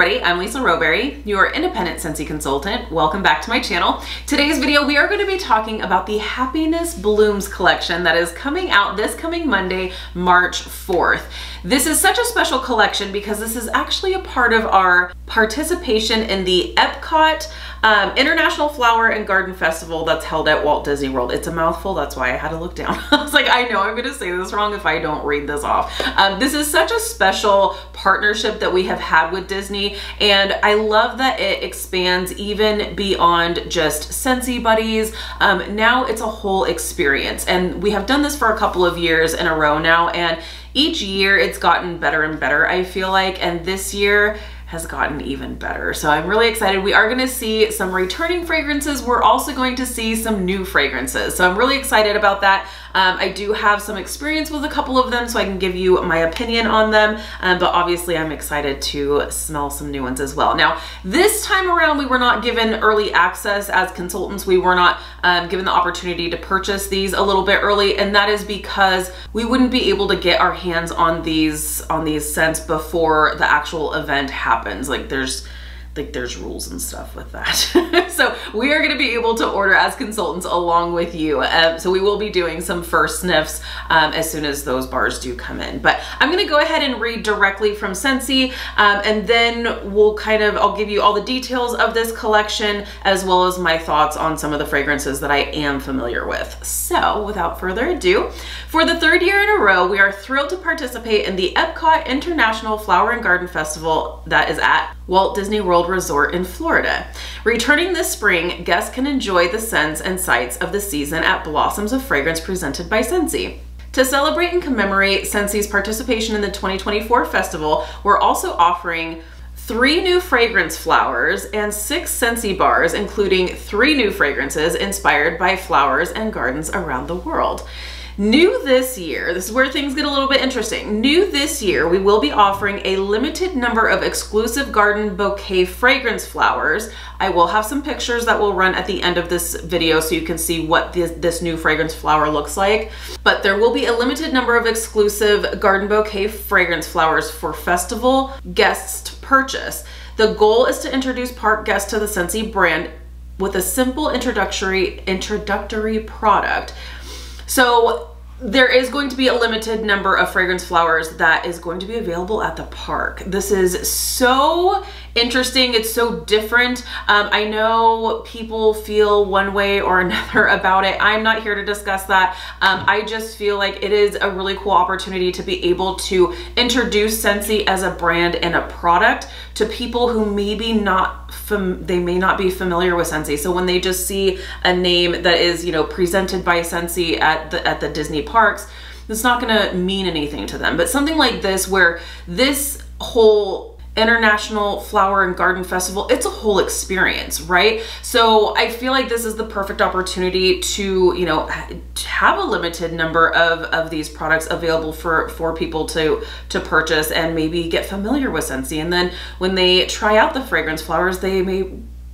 everybody, I'm Lisa Rowberry, your independent Scentsy consultant. Welcome back to my channel. Today's video, we are going to be talking about the Happiness Blooms collection that is coming out this coming Monday, March 4th. This is such a special collection because this is actually a part of our participation in the Epcot um, International Flower and Garden Festival that's held at Walt Disney World. It's a mouthful, that's why I had to look down. I was like, I know I'm gonna say this wrong if I don't read this off. Um, this is such a special partnership that we have had with Disney and I love that it expands even beyond just Scentsy Buddies. Um, now it's a whole experience and we have done this for a couple of years in a row now and each year it's gotten better and better I feel like and this year has gotten even better. So I'm really excited. We are gonna see some returning fragrances. We're also going to see some new fragrances. So I'm really excited about that. Um, I do have some experience with a couple of them so I can give you my opinion on them, um, but obviously I'm excited to smell some new ones as well. Now, this time around, we were not given early access as consultants. We were not um, given the opportunity to purchase these a little bit early, and that is because we wouldn't be able to get our hands on these on these scents before the actual event happens. Like there's like there's rules and stuff with that. so we are gonna be able to order as consultants along with you. Um, so we will be doing some first sniffs um, as soon as those bars do come in. But I'm gonna go ahead and read directly from Scentsy um, and then we'll kind of, I'll give you all the details of this collection as well as my thoughts on some of the fragrances that I am familiar with. So without further ado, for the third year in a row, we are thrilled to participate in the Epcot International Flower and Garden Festival that is at Walt Disney World Resort in Florida. Returning this spring, guests can enjoy the scents and sights of the season at Blossoms of Fragrance presented by Scentsy. To celebrate and commemorate Scentsy's participation in the 2024 festival, we're also offering three new fragrance flowers and six Scentsy bars, including three new fragrances inspired by flowers and gardens around the world. New this year, this is where things get a little bit interesting. New this year, we will be offering a limited number of exclusive garden bouquet fragrance flowers. I will have some pictures that will run at the end of this video so you can see what this, this new fragrance flower looks like. But there will be a limited number of exclusive garden bouquet fragrance flowers for festival guests to purchase. The goal is to introduce park guests to the Scentsy brand with a simple introductory introductory product. So there is going to be a limited number of fragrance flowers that is going to be available at the park. This is so interesting. It's so different. Um, I know people feel one way or another about it. I'm not here to discuss that. Um, I just feel like it is a really cool opportunity to be able to introduce Scentsy as a brand and a product to people who maybe not they may not be familiar with Scentsy. So when they just see a name that is, you know, presented by Scentsy at the at the Disney parks, it's not going to mean anything to them. But something like this where this whole International Flower and Garden Festival, it's a whole experience, right? So I feel like this is the perfect opportunity to, you know, have a limited number of, of these products available for, for people to, to purchase and maybe get familiar with Scentsy. And then when they try out the fragrance flowers, they may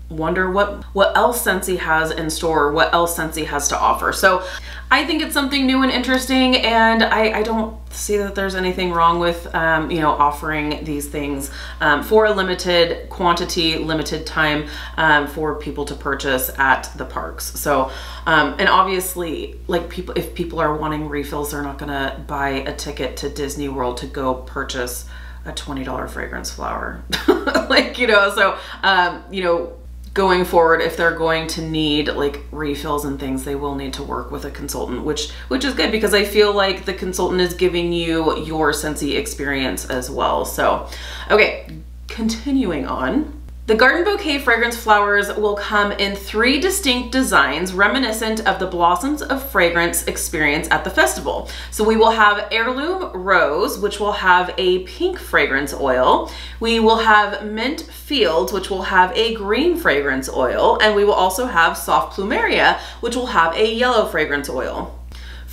wonder what what else Scentsy has in store, what else Scentsy has to offer. So I think it's something new and interesting and I, I don't see that there's anything wrong with um, you know offering these things um, for a limited quantity, limited time um, for people to purchase at the parks. So um, and obviously like people if people are wanting refills they're not gonna buy a ticket to Disney World to go purchase a $20 fragrance flower. like, you know, so, um, you know, going forward if they're going to need like refills and things they will need to work with a consultant which which is good because I feel like the consultant is giving you your Scentsy experience as well. So okay continuing on the Garden Bouquet fragrance flowers will come in three distinct designs reminiscent of the Blossoms of Fragrance experience at the festival. So we will have Heirloom Rose, which will have a pink fragrance oil. We will have Mint Fields, which will have a green fragrance oil. And we will also have Soft Plumeria, which will have a yellow fragrance oil.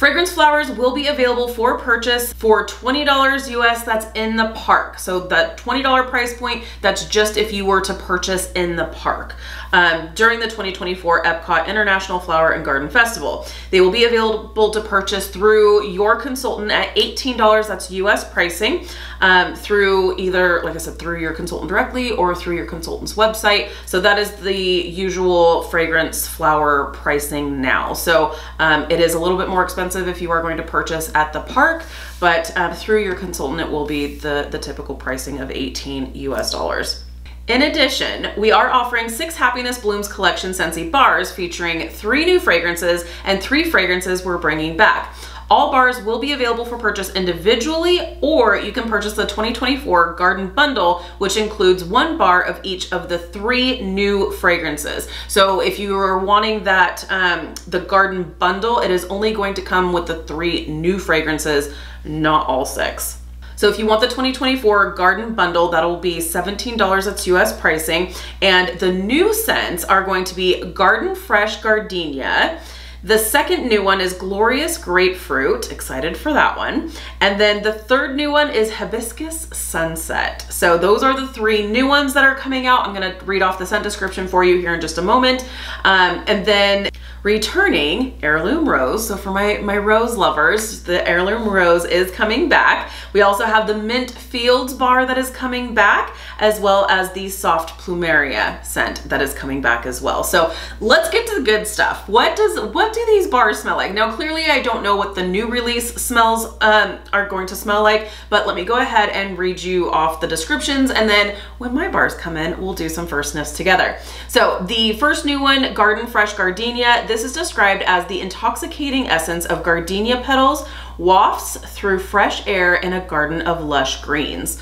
Fragrance flowers will be available for purchase for $20 US that's in the park. So that $20 price point, that's just if you were to purchase in the park. Um, during the 2024 Epcot International Flower and Garden Festival. They will be available to purchase through your consultant at $18, that's US pricing, um, through either, like I said, through your consultant directly or through your consultant's website. So that is the usual fragrance flower pricing now. So um, it is a little bit more expensive if you are going to purchase at the park, but um, through your consultant, it will be the, the typical pricing of 18 US dollars. In addition, we are offering six Happiness Blooms Collection Scentsy bars featuring three new fragrances and three fragrances we're bringing back. All bars will be available for purchase individually, or you can purchase the 2024 Garden Bundle, which includes one bar of each of the three new fragrances. So if you are wanting that, um, the Garden Bundle, it is only going to come with the three new fragrances, not all six. So if you want the 2024 Garden Bundle, that'll be $17, that's US pricing. And the new scents are going to be Garden Fresh Gardenia, the second new one is Glorious Grapefruit. Excited for that one. And then the third new one is Hibiscus Sunset. So those are the three new ones that are coming out. I'm gonna read off the scent description for you here in just a moment. Um, and then returning Heirloom Rose. So for my, my rose lovers, the Heirloom Rose is coming back. We also have the Mint Fields bar that is coming back, as well as the Soft Plumeria scent that is coming back as well. So let's get to the good stuff. What does what do these bars smell like? Now clearly I don't know what the new release smells um, are going to smell like, but let me go ahead and read you off the descriptions and then when my bars come in, we'll do some first sniffs together. So the first new one, Garden Fresh Gardenia. This is described as the intoxicating essence of gardenia petals wafts through fresh air in a garden of lush greens.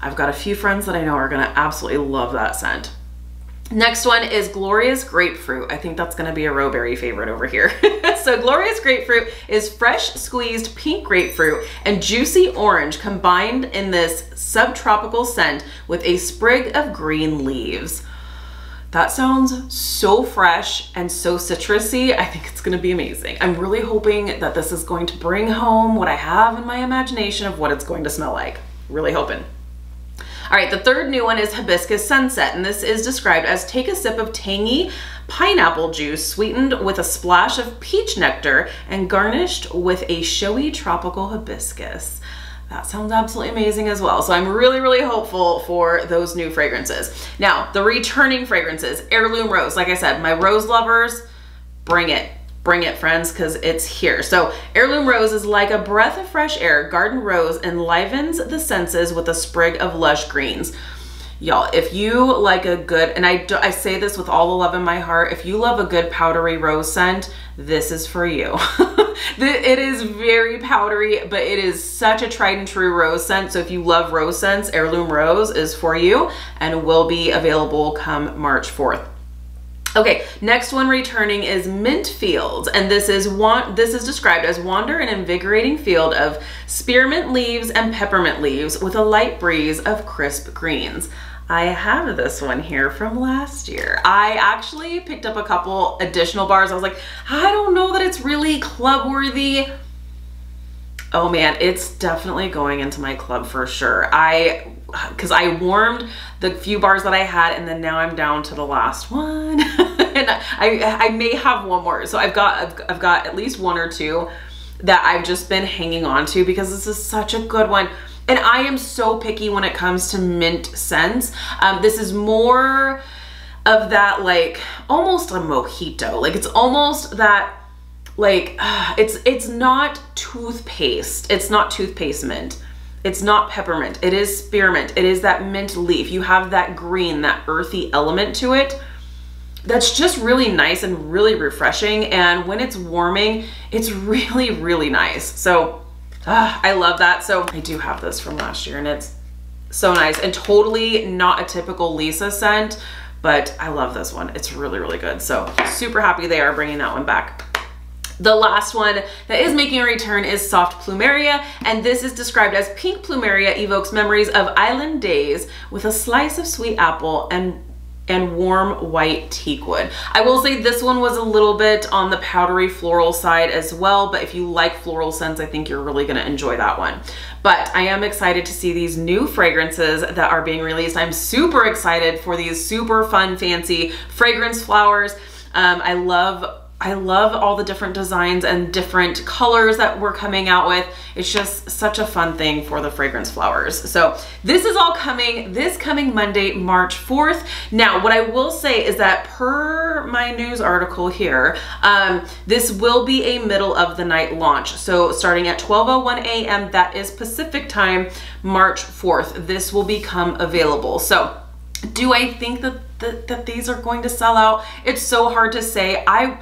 I've got a few friends that I know are gonna absolutely love that scent. Next one is Glorious Grapefruit. I think that's gonna be a Rowberry favorite over here. so Glorious Grapefruit is fresh squeezed pink grapefruit and juicy orange combined in this subtropical scent with a sprig of green leaves. That sounds so fresh and so citrusy. I think it's gonna be amazing. I'm really hoping that this is going to bring home what I have in my imagination of what it's going to smell like. Really hoping. All right, the third new one is Hibiscus Sunset, and this is described as take a sip of tangy pineapple juice sweetened with a splash of peach nectar and garnished with a showy tropical hibiscus. That sounds absolutely amazing as well. So I'm really, really hopeful for those new fragrances. Now, the returning fragrances, Heirloom Rose. Like I said, my rose lovers, bring it. Bring it, friends, because it's here. So Heirloom Rose is like a breath of fresh air. Garden Rose enlivens the senses with a sprig of lush greens. Y'all, if you like a good, and I, do, I say this with all the love in my heart, if you love a good powdery rose scent, this is for you. it is very powdery, but it is such a tried and true rose scent. So if you love rose scents, Heirloom Rose is for you and will be available come March 4th. Okay, next one returning is Mint Fields, and this is one. This is described as wander an invigorating field of spearmint leaves and peppermint leaves with a light breeze of crisp greens. I have this one here from last year. I actually picked up a couple additional bars. I was like, I don't know that it's really club worthy. Oh man, it's definitely going into my club for sure. I, cause I warmed the few bars that I had and then now I'm down to the last one. and I, I may have one more. So I've got, I've, I've got at least one or two that I've just been hanging on to because this is such a good one. And I am so picky when it comes to mint scents. Um, this is more of that like almost a mojito. Like it's almost that like uh, it's it's not toothpaste. It's not toothpaste mint. It's not peppermint. It is spearmint. It is that mint leaf. You have that green, that earthy element to it that's just really nice and really refreshing. And when it's warming, it's really, really nice. So Ah, I love that. So I do have this from last year and it's so nice and totally not a typical Lisa scent, but I love this one. It's really, really good. So super happy they are bringing that one back. The last one that is making a return is Soft Plumeria, and this is described as pink plumeria evokes memories of island days with a slice of sweet apple and and warm white teakwood. I will say this one was a little bit on the powdery floral side as well, but if you like floral scents, I think you're really gonna enjoy that one. But I am excited to see these new fragrances that are being released. I'm super excited for these super fun, fancy fragrance flowers. Um, I love I love all the different designs and different colors that we're coming out with. It's just such a fun thing for the fragrance flowers. So this is all coming this coming Monday, March 4th. Now, what I will say is that per my news article here, um, this will be a middle of the night launch. So starting at 12.01 a.m., that is Pacific time, March 4th, this will become available. So do I think that, that, that these are going to sell out? It's so hard to say. I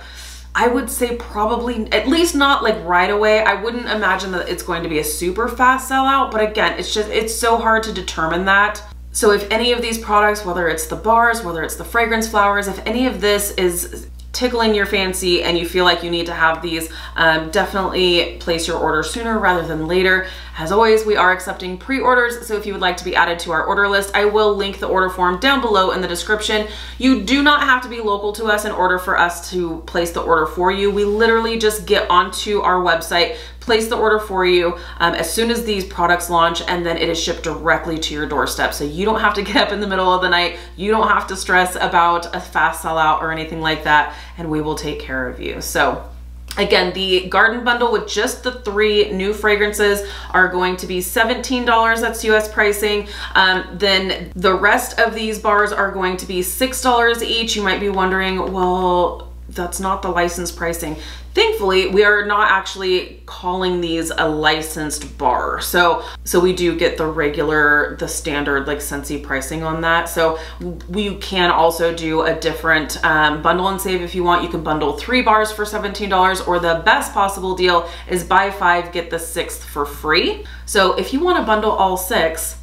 I would say probably, at least not like right away. I wouldn't imagine that it's going to be a super fast sellout, but again, it's just, it's so hard to determine that. So if any of these products, whether it's the bars, whether it's the fragrance flowers, if any of this is tickling your fancy and you feel like you need to have these, um, definitely place your order sooner rather than later. As always, we are accepting pre-orders, so if you would like to be added to our order list, I will link the order form down below in the description. You do not have to be local to us in order for us to place the order for you. We literally just get onto our website, place the order for you um, as soon as these products launch and then it is shipped directly to your doorstep. So you don't have to get up in the middle of the night. You don't have to stress about a fast sellout or anything like that and we will take care of you. So Again, the garden bundle with just the three new fragrances are going to be $17. That's US pricing. Um, then the rest of these bars are going to be $6 each. You might be wondering, well, that's not the license pricing. Thankfully, we are not actually calling these a licensed bar. So, so we do get the regular, the standard like Scentsy pricing on that. So we can also do a different um, bundle and save if you want. You can bundle three bars for $17 or the best possible deal is buy five, get the sixth for free. So if you wanna bundle all six,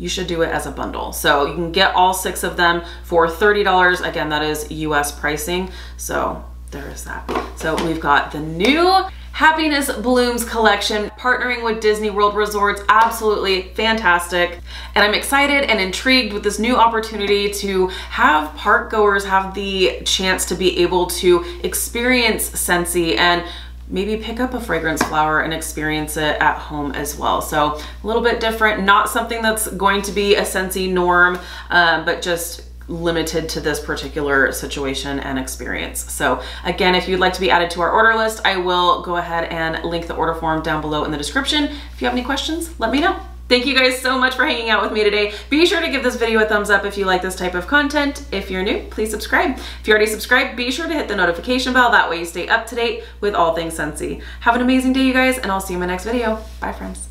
you should do it as a bundle. So you can get all six of them for $30. Again, that is US pricing. So there is that. So we've got the new Happiness Blooms collection partnering with Disney World Resorts. Absolutely fantastic. And I'm excited and intrigued with this new opportunity to have park goers have the chance to be able to experience Scentsy and maybe pick up a fragrance flower and experience it at home as well. So a little bit different, not something that's going to be a Scentsy norm, um, but just limited to this particular situation and experience. So again, if you'd like to be added to our order list, I will go ahead and link the order form down below in the description. If you have any questions, let me know. Thank you guys so much for hanging out with me today. Be sure to give this video a thumbs up if you like this type of content. If you're new, please subscribe. If you already subscribed, be sure to hit the notification bell. That way you stay up to date with all things Scentsy. Have an amazing day, you guys, and I'll see you in my next video. Bye, friends.